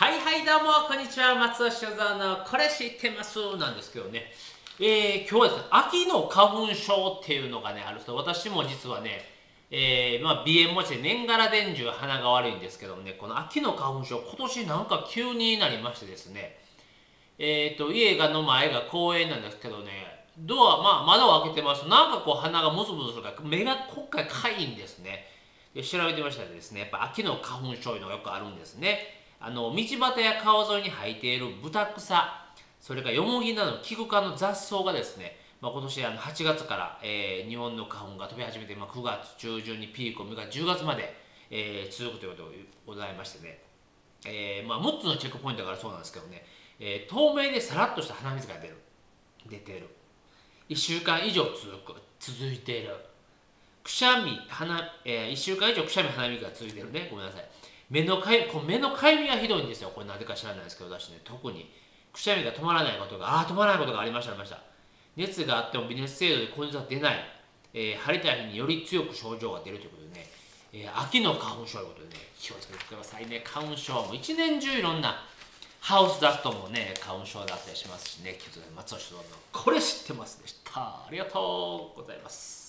はいはいどうもこんにちは松尾修造のこれ知ってますなんですけどね。えー、今日はですね秋の花粉症っていうのがねある人私も実はねえー、まあ鼻炎持ちで年がら年中鼻が悪いんですけどもねこの秋の花粉症今年なんか急になりましてですね。えっ、ー、と家がの前が公園なんですけどねドア、まあ、窓を開けてますとなんかこう鼻がムズムズするから目が今回かいんですね。で調べてましたらですねやっぱ秋の花粉症いうのがよくあるんですね。あの道端や川沿いに生えている豚草それからヨモギなどのキク科の雑草がですね、まあ、今年あの8月から、えー、日本の花粉が飛び始めて、まあ、9月中旬にピークを迎え10月まで、えー、続くということがございましてね、えーまあ、6つのチェックポイントからそうなんですけどね、えー、透明でさらっとした鼻水が出る。出てる。1週間以上続く。続いている。くしゃみ鼻、えー、1週間以上くしゃみ鼻水が続いてるね。ごめんなさい。目のかゆ目のかゆみがひどいんですよ。これなぜか知らないですけど私ね特にくしゃみが止まらないことがああ止まらないことがありましたありました。熱があっても微熱程度で根絶は出ない、えー、晴れた日により強く症状が出るということでね、えー、秋の花粉症ということでね気をつけてくださいね。花粉症も一年中いろんなハウスダストもね花粉症だったりしますしね気をつけて松尾首藤のこれ知ってますでした。ありがとうございます。